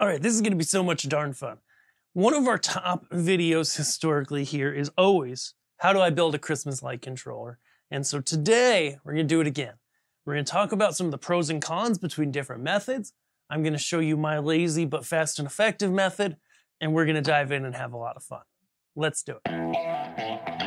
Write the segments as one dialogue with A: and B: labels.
A: All right, this is going to be so much darn fun. One of our top videos historically here is always how do I build a Christmas light controller? And so today we're going to do it again. We're going to talk about some of the pros and cons between different methods. I'm going to show you my lazy but fast and effective method, and we're going to dive in and have a lot of fun. Let's do it.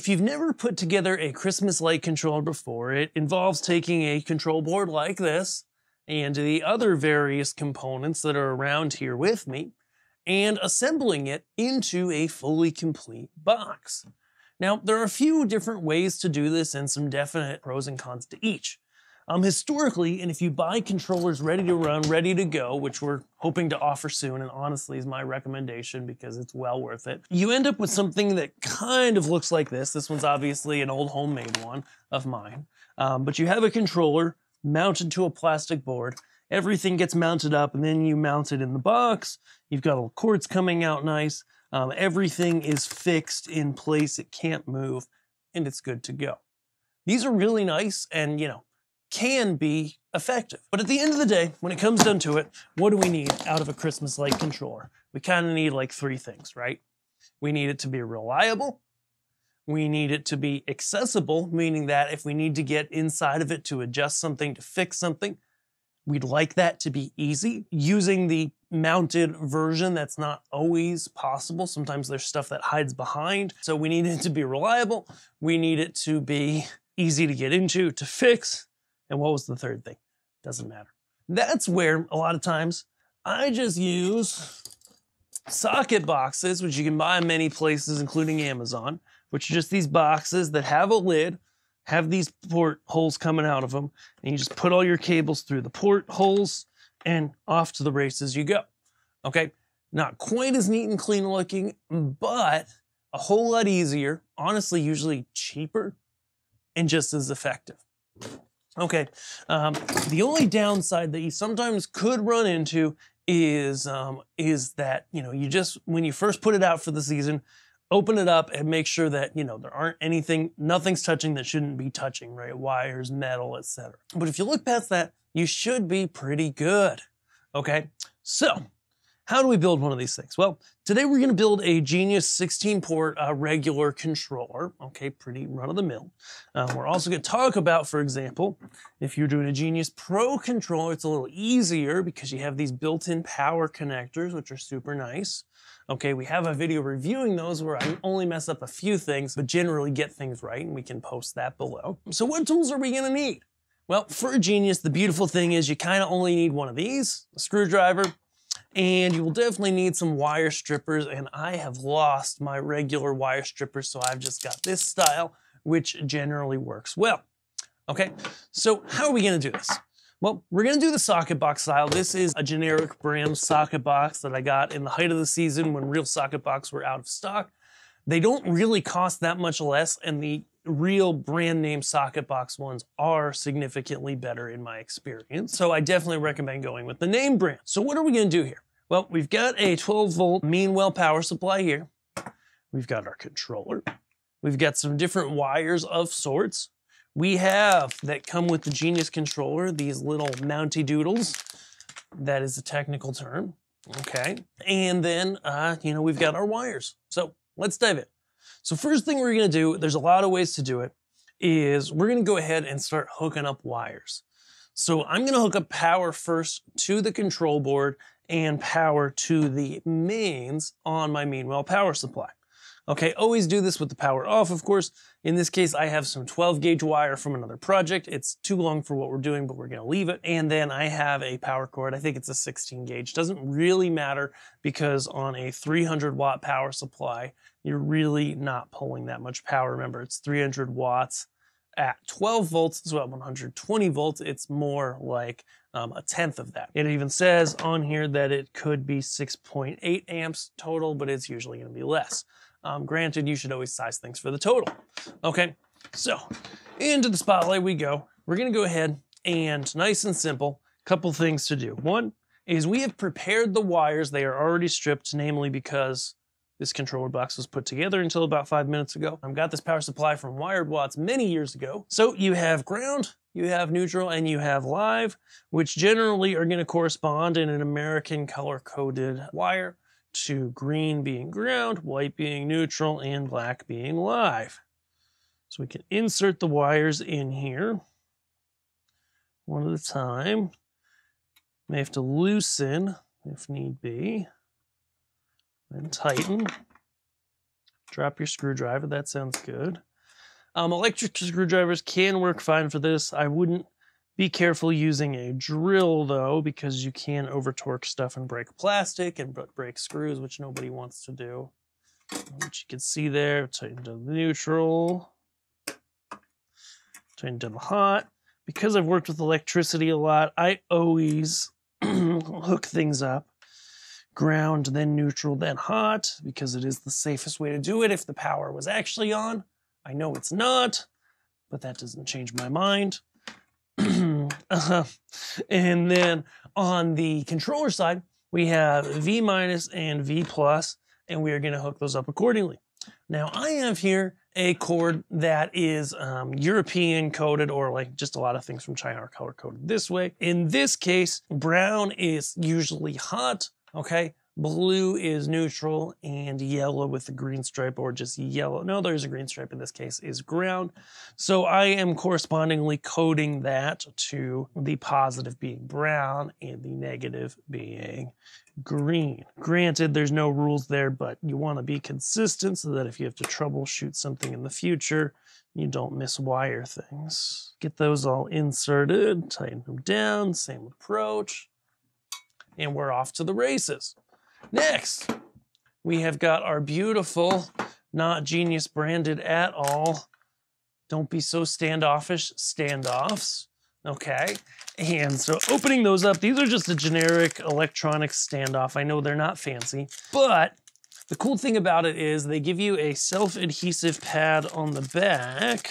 A: If you've never put together a Christmas light controller before, it involves taking a control board like this and the other various components that are around here with me and assembling it into a fully complete box. Now, there are a few different ways to do this and some definite pros and cons to each. Um, historically, and if you buy controllers ready to run, ready to go, which we're hoping to offer soon, and honestly is my recommendation because it's well worth it, you end up with something that kind of looks like this. This one's obviously an old homemade one of mine. Um, but you have a controller mounted to a plastic board. Everything gets mounted up, and then you mount it in the box. You've got all cords coming out nice. Um, everything is fixed in place. It can't move, and it's good to go. These are really nice, and you know, can be effective. But at the end of the day, when it comes down to it, what do we need out of a Christmas light controller? We kind of need like three things, right? We need it to be reliable. We need it to be accessible, meaning that if we need to get inside of it to adjust something, to fix something, we'd like that to be easy. Using the mounted version, that's not always possible. Sometimes there's stuff that hides behind. So we need it to be reliable. We need it to be easy to get into, to fix, and what was the third thing? Doesn't matter. That's where a lot of times I just use SockitBoxes, which you can buy in many places, including Amazon, which are just these boxes that have a lid, have these port holes coming out of them, and you just put all your cables through the port holes and off to the races you go. Okay, not quite as neat and clean looking, but a whole lot easier, honestly, usually cheaper, and just as effective. Okay, um, the only downside that you sometimes could run into is um, is that you know you just when you first put it out for the season, open it up and make sure that you know there aren't anything, nothing's touching that shouldn't be touching, right? Wires, metal, etc. But if you look past that, you should be pretty good. Okay, so how do we build one of these things? Well, today we're going to build a Genius 16 port uh, regular controller. Okay, pretty run of the mill. Um, we're also going to talk about, for example, if you're doing a Genius Pro controller, it's a little easier because you have these built in power connectors, which are super nice. Okay, we have a video reviewing those where I only mess up a few things, but generally get things right, and we can post that below. So, what tools are we going to need? Well, for a Genius, the beautiful thing is you kind of only need one of these, a screwdriver, and you will definitely need some wire strippers and I have lost my regular wire strippers so I've just got this style which generally works well. Okay, so how are we gonna do this? Well, we're gonna do the SockitBox style. This is a generic brand SockitBox that I got in the height of the season when real SockitBox were out of stock. They don't really cost that much less and the real brand name SockitBox ones are significantly better in my experience. So I definitely recommend going with the name brand. So what are we gonna do here? Well, we've got a 12 volt Meanwell power supply here. We've got our controller. We've got some different wires of sorts. We have that come with the Genius controller, these little mounty doodles. That is a technical term. Okay. And then, uh, you know, we've got our wires. So let's dive in. So first thing we're going to do, there's a lot of ways to do it, is we're going to go ahead and start hooking up wires. So I'm going to hook up power first to the control board and power to the mains on my Meanwell power supply. Okay, always do this with the power off, of course. In this case, I have some 12 gauge wire from another project. It's too long for what we're doing, but we're gonna leave it. And then I have a power cord. I think it's a 16 gauge. Doesn't really matter because on a 300 watt power supply, you're really not pulling that much power. Remember, it's 300 watts at 12 volts, so at 120 volts, it's more like um, a tenth of that. It even says on here that it could be 6.8 amps total, but it's usually to be less. Um, granted, you should always size things for the total. Okay, so into the spotlight we go. We're to go ahead and nice and simple, couple things to do. One is we have prepared the wires. They are already stripped, namely because this controller box was put together until about five minutes ago. I've got this power supply from Wired Watts many years ago. So you have ground, you have neutral, and you have live, which generally are to correspond in an American color-coded wire to green being ground, white being neutral, and black being live. So we can insert the wires in here one at a time. May have to loosen if need be. Then tighten. Drop your screwdriver, that sounds good. Um, electric screwdrivers can work fine for this. I wouldn't be careful using a drill though, because you can over torque stuff and break plastic and break screws, which nobody wants to do. Which you can see there, tighten to the neutral, tighten to the hot. Because I've worked with electricity a lot, I always hook things up ground, then neutral, then hot, because it is the safest way to do it if the power was actually on. I know it's not, but that doesn't change my mind. and then on the controller side, we have V minus and V plus, and we are going to hook those up accordingly. Now I have here a cord that is um, European coded or like just a lot of things from China are color coded this way. In this case, brown is usually hot, okay? Blue is neutral and yellow with the green stripe or just yellow. No, there's a green stripe in this case is ground. So I am correspondingly coding that to the positive being brown and the negative being green. Granted, there's no rules there, but you want to be consistent so that if you have to troubleshoot something in the future, you don't miswire things. Get those all inserted, tighten them down, same approach, and we're off to the races. Next, we have got our beautiful, not genius branded at all. Don't be so standoffish, standoffs. Okay, and so opening those up, these are just a generic electronic standoff. I know they're not fancy, but the cool thing about it is they give you a self-adhesive pad on the back.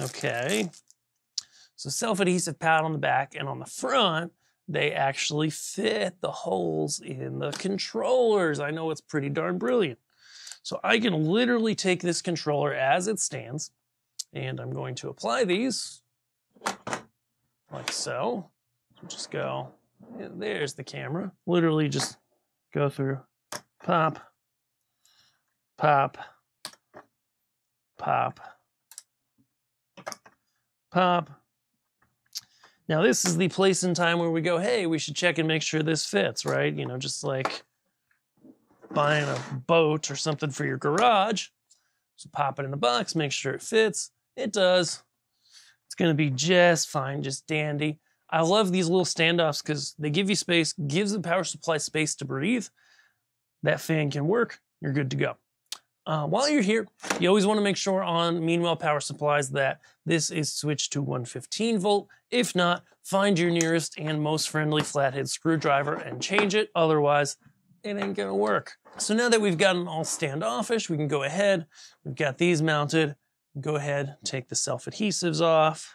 A: Okay, so self-adhesive pad on the back and on the front, they actually fit the holes in the controllers. I know it's pretty darn brilliant. So I can literally take this controller as it stands, and I'm going to apply these like so. so just go, there's the camera. Literally just go through, pop, pop, pop, pop. Now this is the place and time where we go, hey, we should check and make sure this fits, right? You know, just like buying a boat or something for your garage. So pop it in the box, make sure it fits. It does. It's going to be just fine, just dandy. I love these little standoffs because they give you space, gives the power supply space to breathe. That fan can work, you're good to go. Uh, while you're here, you always want to make sure on Meanwell power supplies that this is switched to 115 volt. If not, find your nearest and most friendly flathead screwdriver and change it. Otherwise, it ain't gonna work. So now that we've gotten all standoffish, we can go ahead. We've got these mounted. Go ahead, take the self-adhesives off.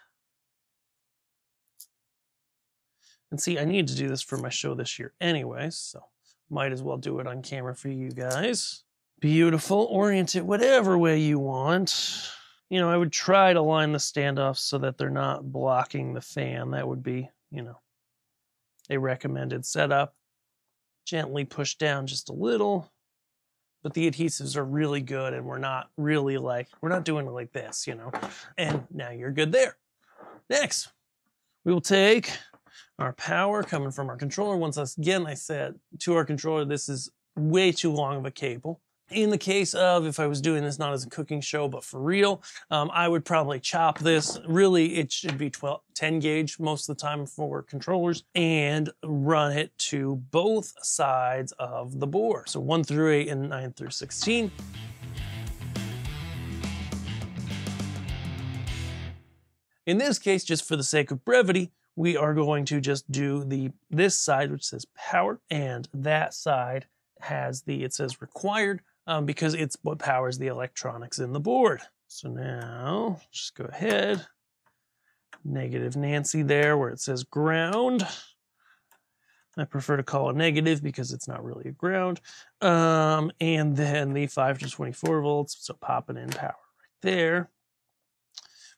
A: And see, I need to do this for my show this year anyway, so might as well do it on camera for you guys. Beautiful, orient it whatever way you want. You know, I would try to line the standoffs so that they're not blocking the fan. That would be, you know, a recommended setup. Gently push down just a little but the adhesives are really good and we're not really like, we're not doing it like this, you know? And now you're good there. Next, we will take our power coming from our controller. Once again, I said to our controller, this is way too long of a cable. In the case of if I was doing this not as a cooking show, but for real, um, I would probably chop this. Really, it should be 12, 10 gauge most of the time for controllers and run it to both sides of the board. So 1 through 8 and 9 through 16. In this case, just for the sake of brevity, we are going to just do the this side, which says power, and that side has the, it says required, um, because it's what powers the electronics in the board. So now just go ahead, negative Nancy there where it says ground. I prefer to call it negative because it's not really a ground. Um, and then the 5 to 24 volts, so popping in power right there.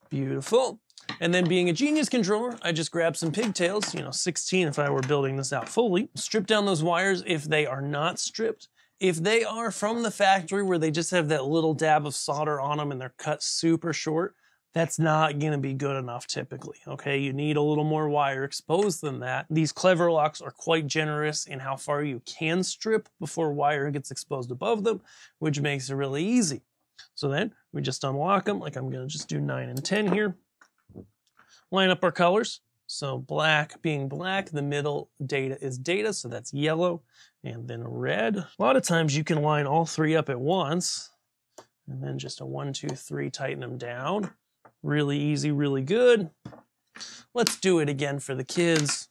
A: Beautiful. And then being a genius controller, I just grab some pigtails, you know, 16 if I were building this out fully, strip down those wires if they are not stripped. If they are from the factory where they just have that little dab of solder on them and they're cut super short, that's not going to be good enough typically. Okay, you need a little more wire exposed than that. These clever locks are quite generous in how far you can strip before wire gets exposed above them, which makes it really easy. So then we just unlock them, like I'm going to just do 9 and 10 here. Line up our colors. So black being black, the middle data is data, so that's yellow, and then red. A lot of times you can line all three up at once, and then just a one, two, three, tighten them down. Really easy, really good. Let's do it again for the kids.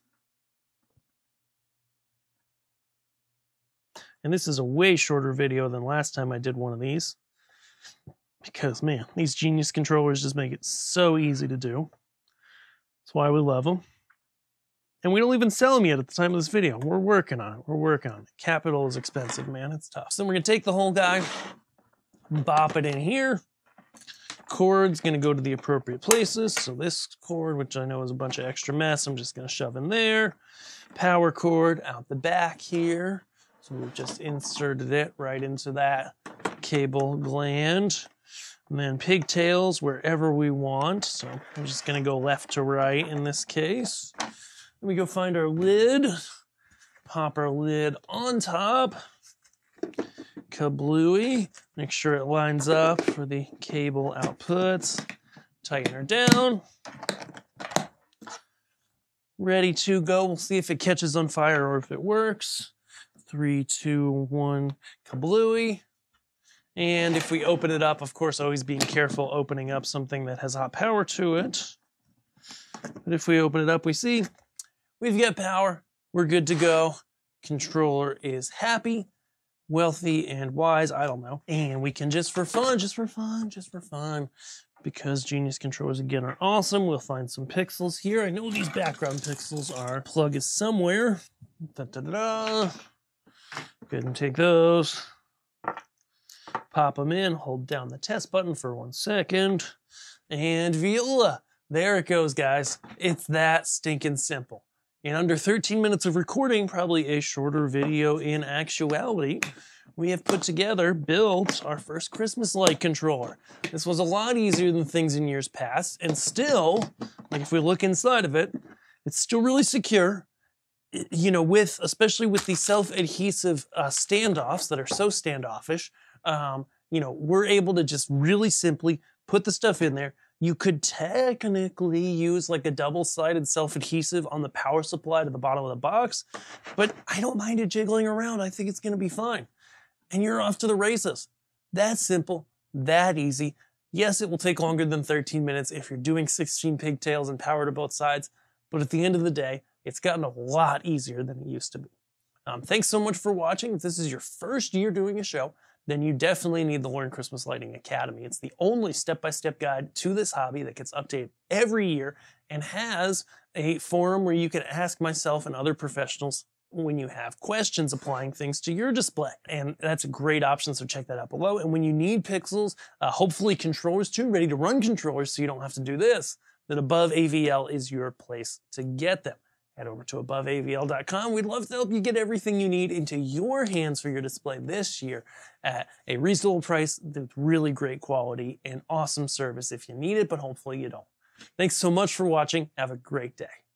A: And this is a way shorter video than last time I did one of these. Because, man, these Genius controllers just make it so easy to do. That's why we love them. And we don't even sell them yet at the time of this video. We're working on it. We're working on it. Capital is expensive, man. It's tough. So we're going to take the whole guy, bop it in here. Cord's going to go to the appropriate places. So this cord, which I know is a bunch of extra mess, I'm just going to shove in there. Power cord out the back here. So we've just inserted it right into that cable gland. And then pigtails wherever we want. So I'm just gonna go left to right in this case. Then we go find our lid, pop our lid on top, kablooey, make sure it lines up for the cable outputs, tighten her down. Ready to go. We'll see if it catches on fire or if it works. Three, two, one, kablooey. And if we open it up, of course, always being careful opening up something that has hot power to it. But if we open it up, we see we've got power. We're good to go. Controller is happy, wealthy, and wise. I don't know. And we can just for fun, just for fun, just for fun, because Genius controllers again are awesome. We'll find some pixels here. I know these background pixels are. Plug is somewhere. Da, da, da, da. Go ahead and take those pop them in, hold down the test button for one second, and viola. There it goes, guys. It's that stinking simple. In under 13 minutes of recording, probably a shorter video in actuality, we have put together, built our first Christmas light controller. This was a lot easier than things in years past, and still, like if we look inside of it, it's still really secure. You know, with especially with the self-adhesive uh, standoffs that are so standoffish, um, you know, we're able to just really simply put the stuff in there. You could technically use like a double-sided self-adhesive on the power supply to the bottom of the box, but I don't mind it jiggling around. I think it's gonna be fine. And you're off to the races. That simple, that easy. Yes, it will take longer than 13 minutes if you're doing 16 pigtails and power to both sides, but at the end of the day, it's gotten a lot easier than it used to be. Um, thanks so much for watching. If this is your first year doing a show, then you definitely need the Learn Christmas Lighting Academy. It's the only step-by-step guide to this hobby that gets updated every year and has a forum where you can ask myself and other professionals when you have questions applying things to your display. And that's a great option, so check that out below. And when you need pixels, uh, hopefully controllers too, ready to run controllers so you don't have to do this, then Above AVL is your place to get them head over to aboveavl.com. We'd love to help you get everything you need into your hands for your display this year at a reasonable price with really great quality and awesome service if you need it, but hopefully you don't. Thanks so much for watching. Have a great day.